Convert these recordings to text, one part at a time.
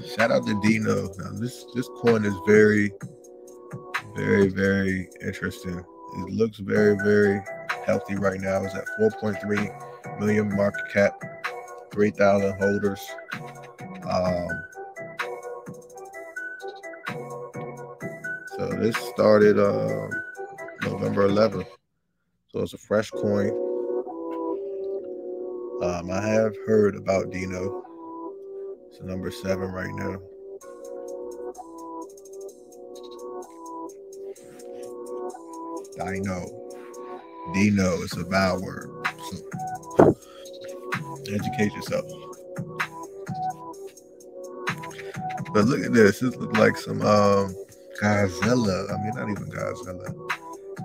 Shout out to Dino. Now this this coin is very, very, very interesting. It looks very, very healthy right now. It's at 4.3 million market cap, 3,000 holders. Um, so this started um, November 11th. So it's a fresh coin. Um, I have heard about Dino. It's number seven right now. Dino. Dino is a vowel word. So educate yourself. But look at this. This looks like some um Godzilla. I mean, not even Godzilla.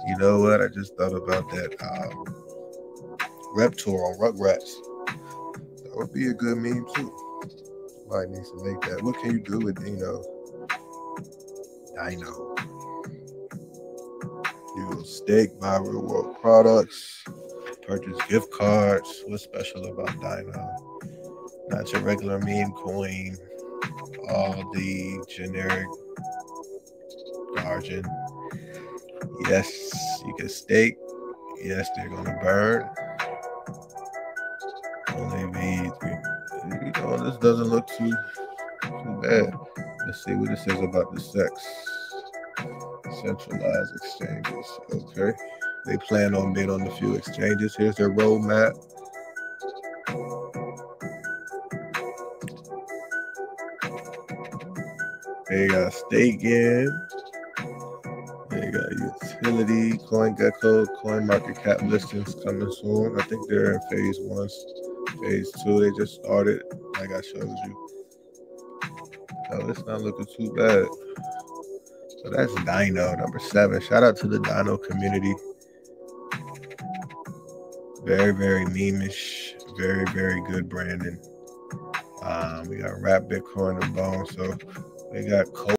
You know what? I just thought about that um, Reptar on Rugrats. That would be a good meme too. Somebody needs to make that. What can you do with Dino? Dino. You will stake, buy real world products, purchase gift cards. What's special about Dino? Not your regular meme coin. All the generic Guardian. Yes, you can stake. Yes, they're gonna burn. Only be, you know, this doesn't look too too bad. Let's see what it says about the CEX. Centralized exchanges. Okay. They plan on being on a few exchanges. Here's their roadmap. They got staking. They got utility, coin CoinGecko, Coin Market Cap listings coming soon. I think they're in phase one, phase two. They just started, like I showed you. So it's not looking too bad. So that's Dino number seven. Shout out to the Dino community. Very, very memeish. Very, very good branding. Um, we got Rap Bitcoin and Bone. So we got